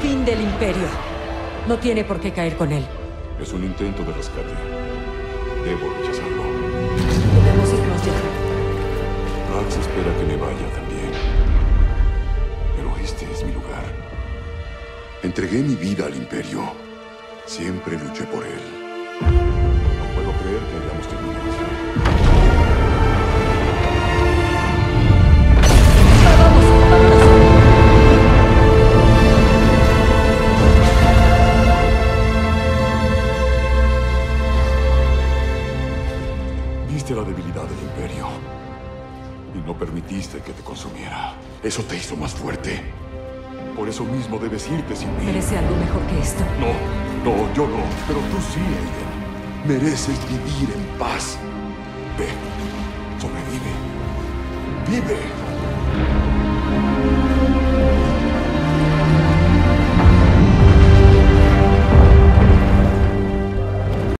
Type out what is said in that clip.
fin del imperio. No tiene por qué caer con él. Es un intento de rescate. Debo rechazarlo. Debemos irnos ya. Max espera que me vaya también. Pero este es mi lugar. Entregué mi vida al imperio. Siempre luché por él. Viste la debilidad del imperio. Y no permitiste que te consumiera. Eso te hizo más fuerte. Por eso mismo debes irte sin mí. Merece algo mejor que esto. No, no, yo no. Pero tú sí, Aiden. Mereces vivir en paz. Ve, sobrevive. Vive.